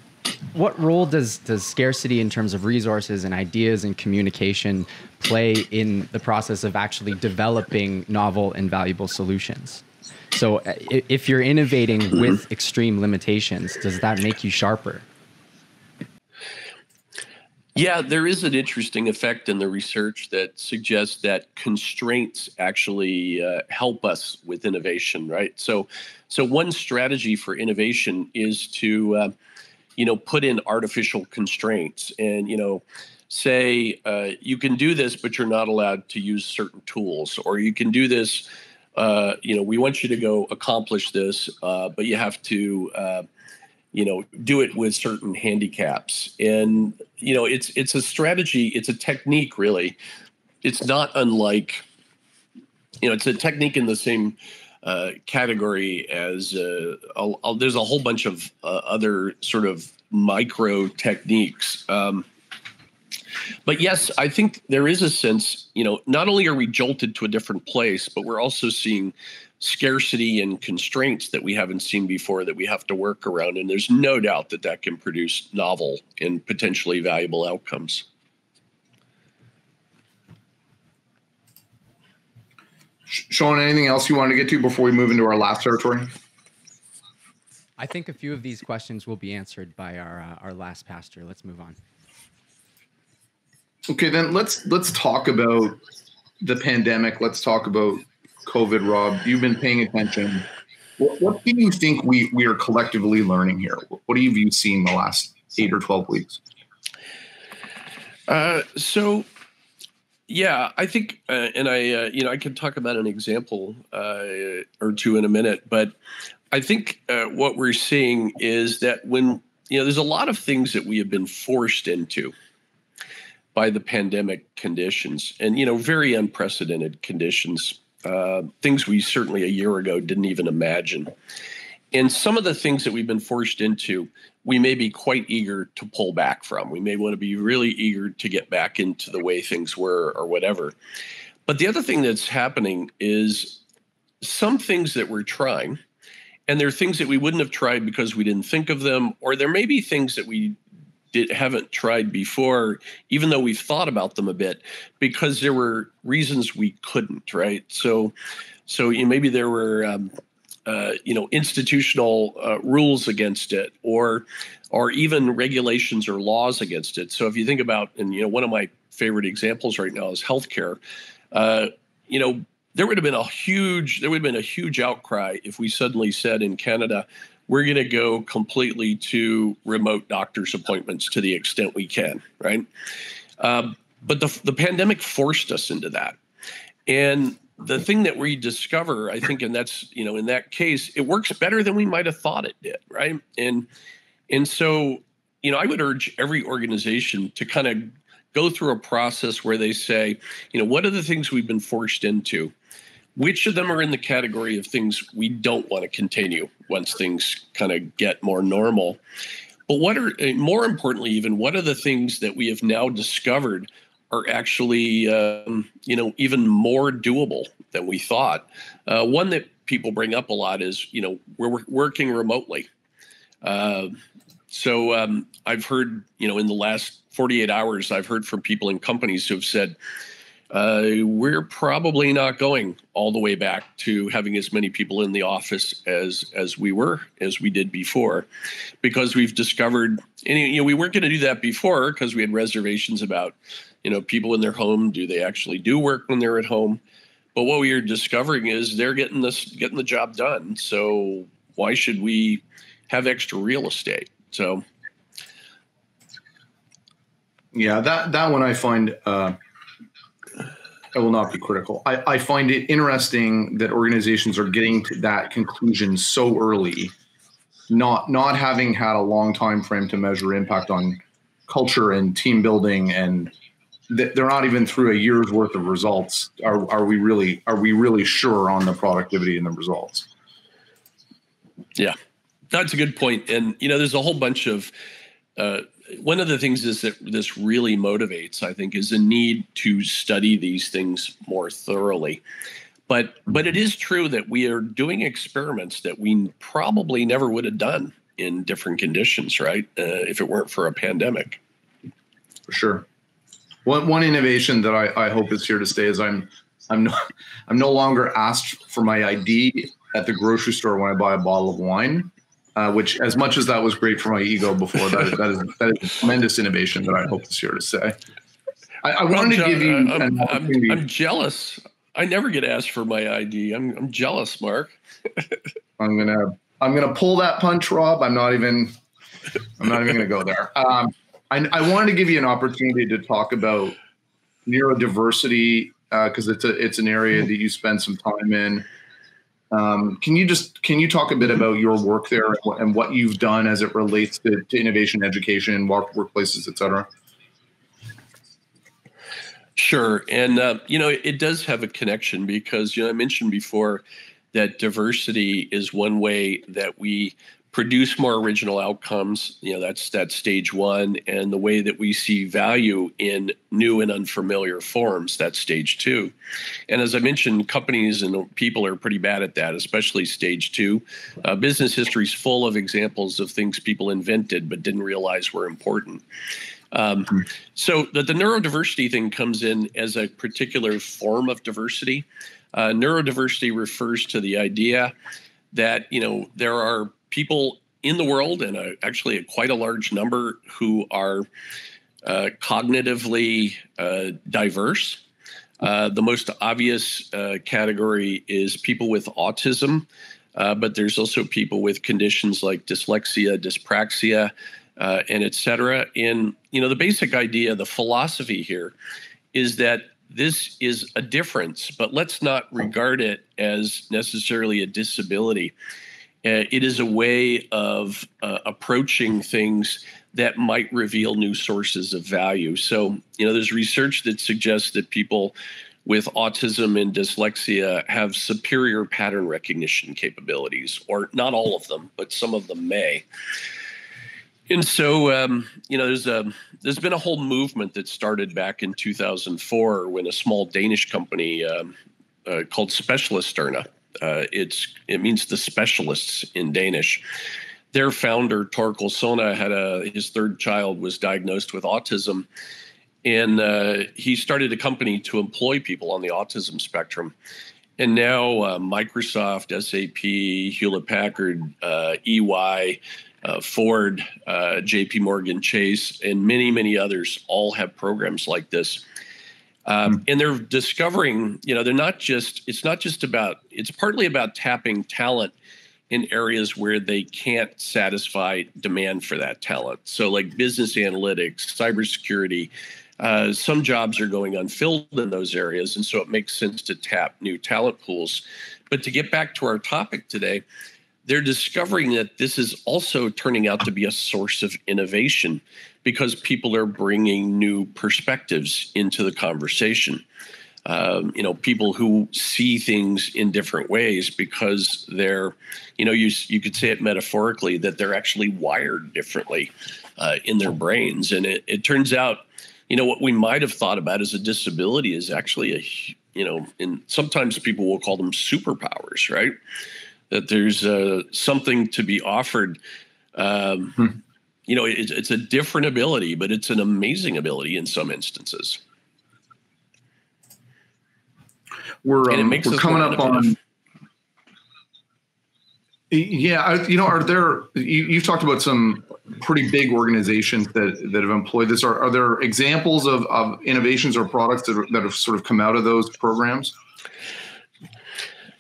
what role does does scarcity in terms of resources and ideas and communication play in the process of actually developing novel and valuable solutions? So, uh, if you're innovating with extreme limitations, does that make you sharper?
Yeah, there is an interesting effect in the research that suggests that constraints actually uh, help us with innovation, right? So, so one strategy for innovation is to uh, you know, put in artificial constraints and, you know, say uh, you can do this, but you're not allowed to use certain tools, or you can do this. Uh, you know, we want you to go accomplish this, uh, but you have to, uh, you know do it with certain handicaps. And you know it's it's a strategy it's a technique really. It's not unlike you know it's a technique in the same uh, category as uh, a, a, there's a whole bunch of uh, other sort of micro techniques. Um, but yes i think there is a sense you know not only are we jolted to a different place but we're also seeing scarcity and constraints that we haven't seen before that we have to work around. And there's no doubt that that can produce novel and potentially valuable outcomes.
Sean, anything else you want to get to before we move into our last territory?
I think a few of these questions will be answered by our uh, our last pastor. Let's move on.
Okay, then let's let's talk about the pandemic. Let's talk about COVID, Rob, you've been paying attention. What, what do you think we, we are collectively learning here? What have you seen the last eight or 12 weeks?
Uh, so, yeah, I think, uh, and I, uh, you know, I can talk about an example uh, or two in a minute, but I think uh, what we're seeing is that when, you know, there's a lot of things that we have been forced into by the pandemic conditions and, you know, very unprecedented conditions uh, things we certainly a year ago didn't even imagine. And some of the things that we've been forced into, we may be quite eager to pull back from. We may want to be really eager to get back into the way things were or whatever. But the other thing that's happening is some things that we're trying, and there are things that we wouldn't have tried because we didn't think of them, or there may be things that we did, haven't tried before, even though we've thought about them a bit, because there were reasons we couldn't, right? So, so you know, maybe there were, um, uh, you know, institutional uh, rules against it, or, or even regulations or laws against it. So if you think about, and you know, one of my favorite examples right now is healthcare. Uh, you know, there would have been a huge, there would have been a huge outcry if we suddenly said in Canada, we're going to go completely to remote doctor's appointments to the extent we can, right? Um, but the, the pandemic forced us into that. And the thing that we discover, I think, and that's, you know, in that case, it works better than we might have thought it did, right? And and so, you know, I would urge every organization to kind of go through a process where they say, you know, what are the things we've been forced into? Which of them are in the category of things we don't want to continue once things kind of get more normal? But what are more importantly even what are the things that we have now discovered are actually um, you know even more doable than we thought? Uh, one that people bring up a lot is you know we're working remotely. Uh, so um, i've heard you know in the last 48 hours i've heard from people in companies who have said uh, we're probably not going all the way back to having as many people in the office as as we were as we did before, because we've discovered, and you know, we weren't going to do that before because we had reservations about, you know, people in their home. Do they actually do work when they're at home? But what we are discovering is they're getting this getting the job done. So why should we have extra real estate? So.
Yeah, that that one I find uh, I will not be critical. I, I find it interesting that organizations are getting to that conclusion so early, not not having had a long time frame to measure impact on culture and team building and they're not even through a year's worth of results. Are, are we really are we really sure on the productivity and the results?
Yeah, that's a good point. And you know, there's a whole bunch of uh, one of the things is that this really motivates, I think, is a need to study these things more thoroughly. But but it is true that we are doing experiments that we probably never would have done in different conditions, right? Uh, if it weren't for a pandemic.
For sure. One one innovation that I, I hope is here to stay is I'm I'm no I'm no longer asked for my ID at the grocery store when I buy a bottle of wine uh, which, as much as that was great for my ego before, that, that, is, that is a tremendous innovation that I hope is here to say. I, I wanted to give you.
I'm, I'm, I'm, jealous. I never get asked for my ID. I'm, I'm jealous, Mark.
I'm gonna I'm gonna pull that punch, Rob. I'm not even I'm not even gonna go there. Um, I, I wanted to give you an opportunity to talk about neurodiversity because uh, it's a it's an area that you spend some time in. Um, can you just can you talk a bit about your work there and what you've done as it relates to, to innovation, education, work, workplaces, et cetera?
Sure, and uh, you know it does have a connection because you know I mentioned before that diversity is one way that we produce more original outcomes you know that's that's stage one and the way that we see value in new and unfamiliar forms that's stage two. And as i mentioned companies and people are pretty bad at that especially stage two. Uh, business history is full of examples of things people invented but didn't realize were important. Um, so the, the neurodiversity thing comes in as a particular form of diversity. Uh, neurodiversity refers to the idea that you know there are people in the world, and a, actually a, quite a large number who are uh, cognitively uh, diverse. Uh, the most obvious uh, category is people with autism, uh, but there's also people with conditions like dyslexia, dyspraxia, uh, and et cetera. And you know, the basic idea, the philosophy here, is that this is a difference, but let's not regard it as necessarily a disability. Uh, it is a way of uh, approaching things that might reveal new sources of value. So, you know, there's research that suggests that people with autism and dyslexia have superior pattern recognition capabilities, or not all of them, but some of them may. And so, um, you know, there's a there's been a whole movement that started back in 2004 when a small Danish company um, uh, called Specialisterne uh, it's it means the specialists in Danish. Their founder Thorkil Sonne had a his third child was diagnosed with autism, and uh, he started a company to employ people on the autism spectrum. And now uh, Microsoft, SAP, Hewlett Packard, uh, EY, uh, Ford, uh, JP Morgan Chase, and many, many others all have programs like this. Um, hmm. and they're discovering, you know, they're not just, it's not just about, it's partly about tapping talent in areas where they can't satisfy demand for that talent. So, like business analytics, cybersecurity, uh, some jobs are going unfilled in those areas. And so it makes sense to tap new talent pools. But to get back to our topic today, they're discovering that this is also turning out to be a source of innovation because people are bringing new perspectives into the conversation. Um, you know, people who see things in different ways because they're, you know, you you could say it metaphorically that they're actually wired differently uh, in their brains, and it, it turns out, you know, what we might have thought about as a disability is actually a, you know, and sometimes people will call them superpowers, right? That there's uh, something to be offered. Um, hmm you know, it's, it's a different ability, but it's an amazing ability in some instances.
We're, um, we're coming up on. Yeah, you know, are there? You, have talked about some pretty big organizations that that have employed this. Are, are there examples of, of innovations or products that, that have sort of come out of those programs?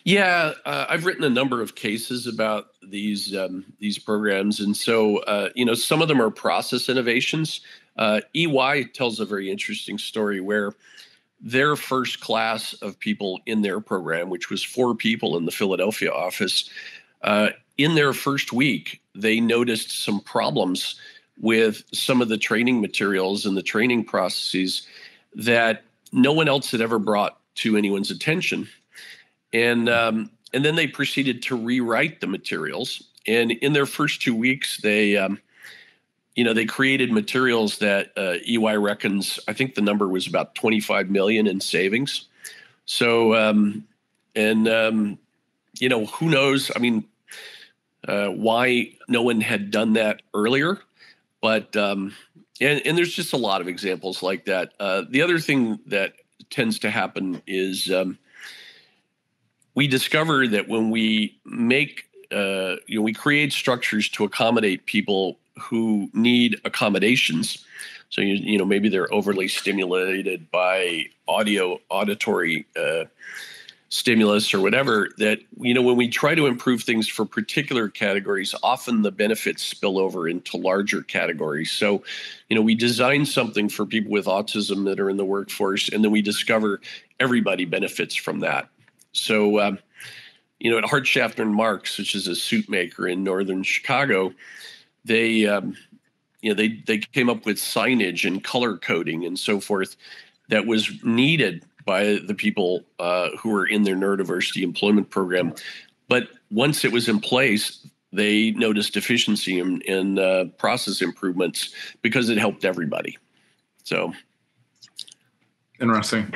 Yeah, uh, I've written a number of cases about these um, these programs, and so uh, you know some of them are process innovations. Uh, EY tells a very interesting story where their first class of people in their program, which was four people in the Philadelphia office, uh, in their first week they noticed some problems with some of the training materials and the training processes that no one else had ever brought to anyone's attention and um, and then they proceeded to rewrite the materials. And in their first two weeks, they um, you know they created materials that uh, EY reckons I think the number was about 25 million in savings. So um, and um, you know who knows? I mean, uh, why no one had done that earlier? But um, and and there's just a lot of examples like that. Uh, the other thing that tends to happen is um, we discover that when we make uh, you know we create structures to accommodate people who need accommodations. So you, you know maybe they're overly stimulated by audio auditory uh, stimulus or whatever that you know when we try to improve things for particular categories often the benefits spill over into larger categories. So you know we design something for people with autism that are in the workforce and then we discover everybody benefits from that so, um, you know, at Hart Schaffner and Marx, which is a suit maker in northern Chicago, they, um, you know, they they came up with signage and color coding and so forth that was needed by the people uh, who were in their neurodiversity employment program. But once it was in place, they noticed efficiency in, in uh, process improvements because it helped everybody. So
interesting.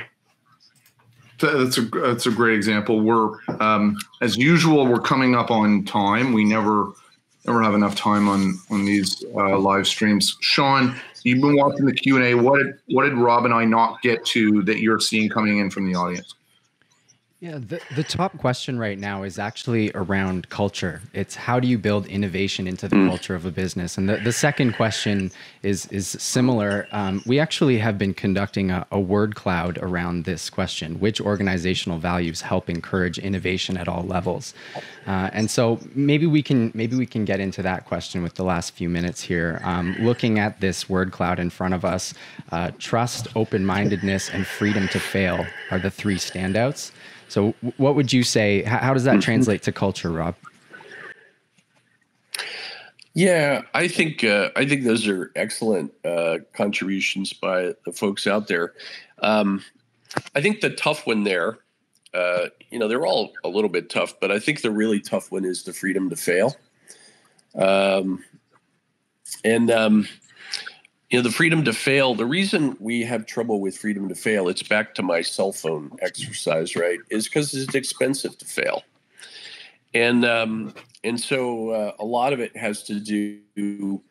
That's a that's a great example. We're um, as usual. We're coming up on time. We never never have enough time on on these uh, live streams. Sean, you've been watching the Q and A. What did what did Rob and I not get to that you're seeing coming in from the audience?
Yeah, the, the top question right now is actually around culture. It's how do you build innovation into the mm. culture of a business? And the, the second question is is similar. Um, we actually have been conducting a, a, word cloud around this question: which organizational values help encourage innovation at all levels? Uh, and so maybe we can maybe we can get into that question with the last few minutes here. Um, looking at this word cloud in front of us, uh, trust, open mindedness, and freedom to fail are the three standouts. So, what would you say? How, does that mm-hmm. translate to culture, Rob?
Yeah, I think uh, I think those are excellent uh, contributions by the folks out there. Um, I think the tough one there, uh, you know, they're all a little bit tough, but I think the really tough one is the freedom to fail. Um, and um, you know the freedom to fail the reason we have trouble with freedom to fail it's back to my cell phone exercise right is because it's expensive to fail. And um, and so uh, a lot of it has to do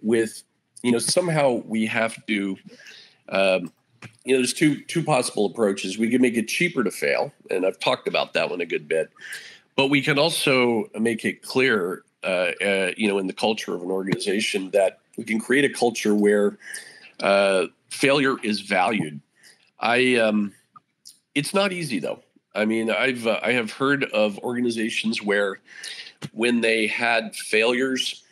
with you know somehow we have to um, you know there's two two possible approaches. We can make it cheaper to fail and i've talked about that one a good bit but we can also make it clear uh, uh, you know in the culture of an organization that we can create a culture where uh, failure is valued. I um, it's not easy though. I mean, I've uh, I have heard of organizations where when they had failures,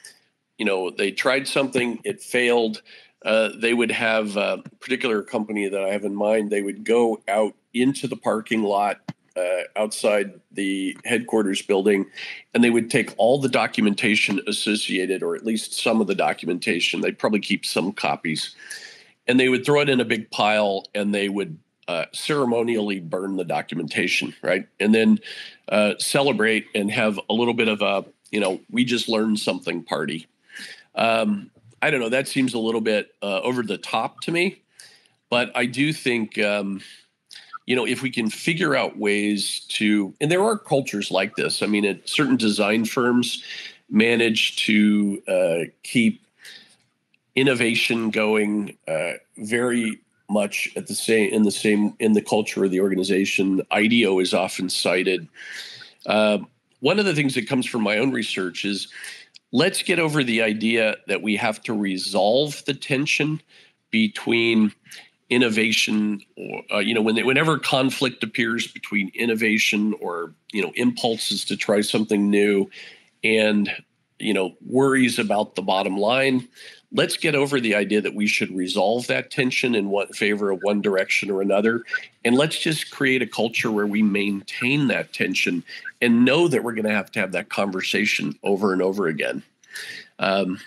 you know, they tried something, it failed. Uh, they would have a particular company that I have in mind. They would go out into the parking lot uh, outside the headquarters building, and they would take all the documentation associated, or at least some of the documentation. They'd probably keep some copies, and they would throw it in a big pile, and they would uh, ceremonially burn the documentation, right? And then uh, celebrate and have a little bit of a, you know, we just learned something party. Um, I don't know. That seems a little bit uh, over the top to me, but I do think. Um, you know, if we can figure out ways to, and there are cultures like this. I mean, at certain design firms manage to uh, keep innovation going uh, very much at the same in the same in the culture of the organization. IDEO is often cited. Uh, one of the things that comes from my own research is let's get over the idea that we have to resolve the tension between innovation or uh, you know when they, whenever conflict appears between innovation or you know impulses to try something new and you know worries about the bottom line let's get over the idea that we should resolve that tension in what favor of one direction or another. And let's just create a culture where we maintain that tension and know that we're going to have to have that conversation over and over again. Um,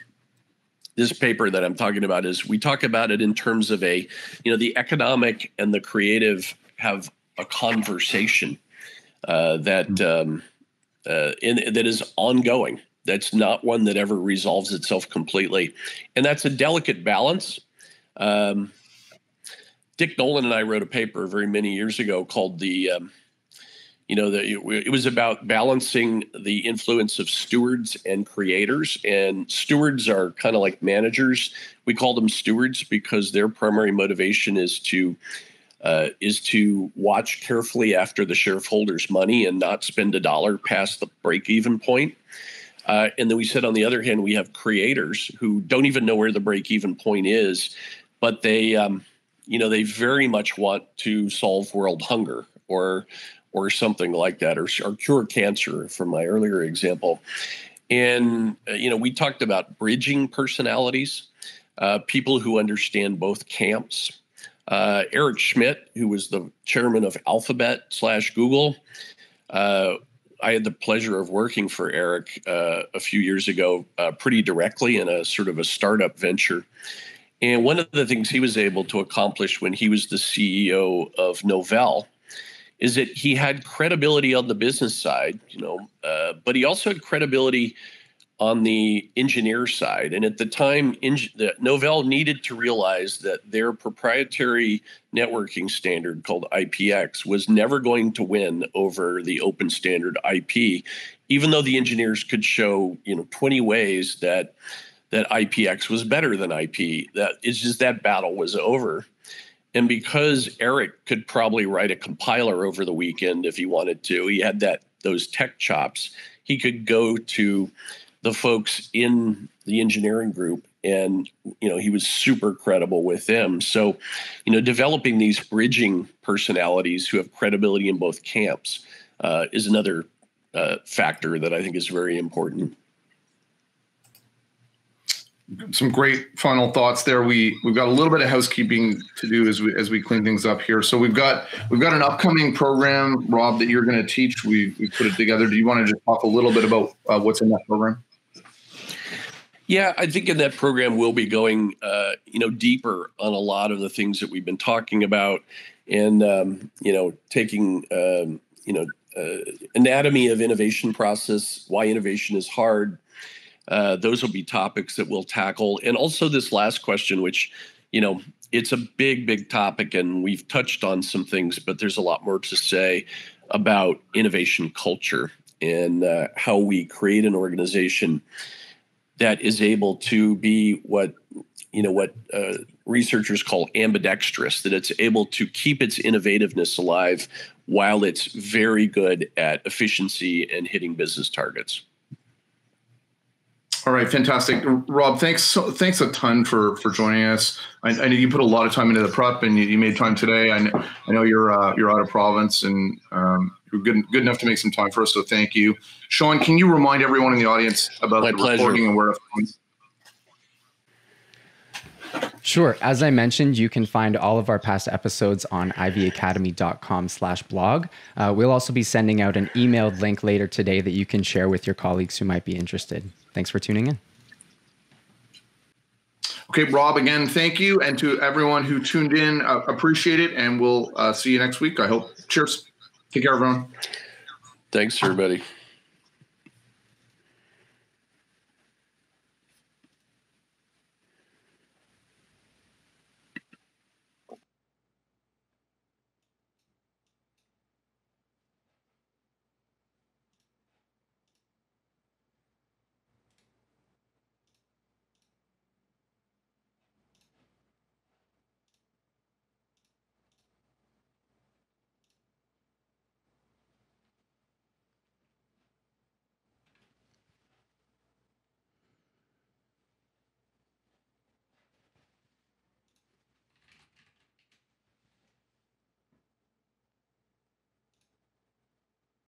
this paper that I'm talking about is we talk about it in terms of a, you know, the economic and the creative have a conversation uh, that hmm. um, uh, in, that is ongoing. That's not one that ever resolves itself completely, and that's a delicate balance. Um, Dick Nolan and I wrote a paper very many years ago called the um, you know, the, it was about balancing the influence of stewards and creators. And stewards are kind of like managers. We call them stewards because their primary motivation is to uh, is to watch carefully after the shareholders' money and not spend a dollar past the break-even point. Uh, and then we said, on the other hand, we have creators who don't even know where the break-even point is, but they, um, you know, they very much want to solve world hunger or or something like that, or, or cure cancer from my earlier example. And, uh, you know, we talked about bridging personalities, uh, people who understand both camps. Uh, Eric Schmidt, who was the chairman of Alphabet slash Google, uh, I had the pleasure of working for Eric uh, a few years ago, uh, pretty directly in a sort of a startup venture. And one of the things he was able to accomplish when he was the CEO of Novell is that he had credibility on the business side, you know, uh, but he also had credibility on the engineer side. And at the time, the Novell needed to realize that their proprietary networking standard called IPX was never going to win over the open standard IP, even though the engineers could show, you know, 20 ways that that IPX was better than IP. That it's just that battle was over. And because Eric could probably write a compiler over the weekend if he wanted to, he had that those tech chops. He could go to the folks in the engineering group and you know he was super credible with them so you know developing these bridging personalities who have credibility in both camps uh, is another uh, factor that i think is very important
some great final thoughts there. We we've got a little bit of housekeeping to do as we as we clean things up here. So we've got we've got an upcoming program, Rob, that you're going to teach. We we put it together. Do you want to just talk a little bit about uh, what's in that program?
Yeah, I think in that program we'll be going, uh, you know, deeper on a lot of the things that we've been talking about, and um, you know, taking, um, you know, uh, anatomy of innovation process, why innovation is hard. Uh, those will be topics that we'll tackle, and also this last question, which, you know, it's a big, big topic, and we've touched on some things, but there's a lot more to say about innovation culture and uh, how we create an organization that is able to be what you know what uh, researchers call ambidextrous that it's able to keep its innovativeness alive while it's very good at efficiency and hitting business targets
all right, fantastic, Rob. Thanks, so, thanks a ton for for joining us. I, I, know you put a lot of time into the prep, and you, you made time today. I know, I know you're uh, you're out of province, and um, you're good good enough to make some time for us. So thank you, Sean. Can you remind everyone in the audience about My the pleasure. recording and where to find?
Sure. As I mentioned, you can find all of our past episodes on iveyacademy.com slash blog. Uh, we'll also be sending out an emailed link later today that you can share with your colleagues who might be interested. Thanks for tuning in.
Okay, Rob, again, thank you. And to everyone who tuned in, uh, appreciate it. And we'll uh, see you next week, I hope. Cheers. Take care, everyone.
Thanks, everybody.